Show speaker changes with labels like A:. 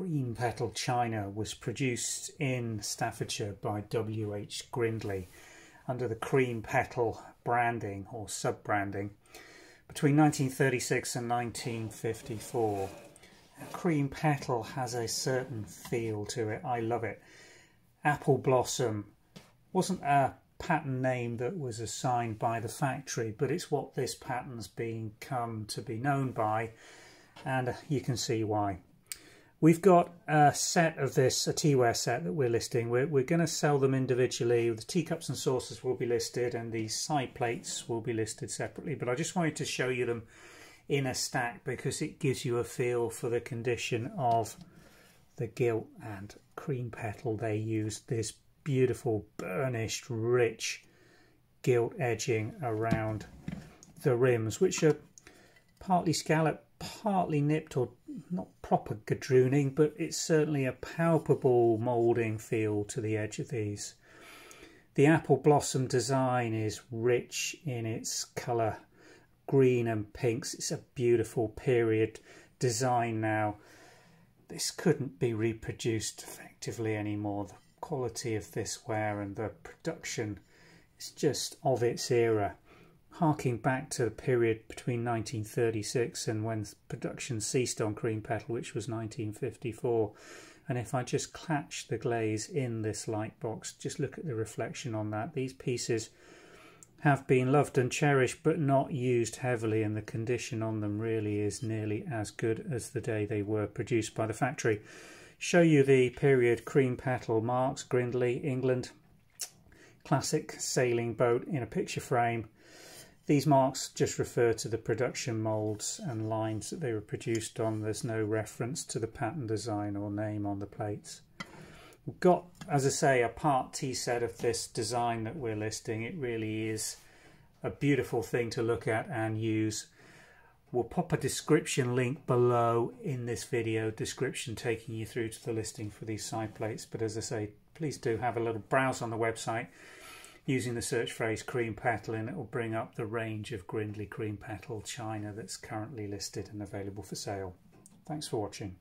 A: Cream Petal China was produced in Staffordshire by W.H. Grindley under the Cream Petal branding or sub-branding between 1936 and 1954. Cream Petal has a certain feel to it. I love it. Apple Blossom wasn't a pattern name that was assigned by the factory, but it's what this pattern's been come to be known by, and you can see why. We've got a set of this, a teaware set that we're listing. We're, we're going to sell them individually. The teacups and saucers will be listed and the side plates will be listed separately. But I just wanted to show you them in a stack because it gives you a feel for the condition of the gilt and cream petal they used. This beautiful burnished, rich gilt edging around the rims, which are partly scalloped partly nipped or not proper gadrooning, but it's certainly a palpable moulding feel to the edge of these. The apple blossom design is rich in its colour, green and pinks. It's a beautiful period design now. This couldn't be reproduced effectively anymore. The quality of this ware and the production is just of its era harking back to the period between 1936 and when production ceased on cream petal, which was 1954. And if I just catch the glaze in this light box, just look at the reflection on that. These pieces have been loved and cherished, but not used heavily, and the condition on them really is nearly as good as the day they were produced by the factory. Show you the period cream petal marks, Grindley, England. Classic sailing boat in a picture frame these marks just refer to the production moulds and lines that they were produced on. There's no reference to the pattern design or name on the plates. We've got, as I say, a part tea set of this design that we're listing. It really is a beautiful thing to look at and use. We'll pop a description link below in this video description taking you through to the listing for these side plates. But as I say, please do have a little browse on the website using the search phrase cream petal and it will bring up the range of Grindley cream petal china that's currently listed and available for sale. Thanks for watching.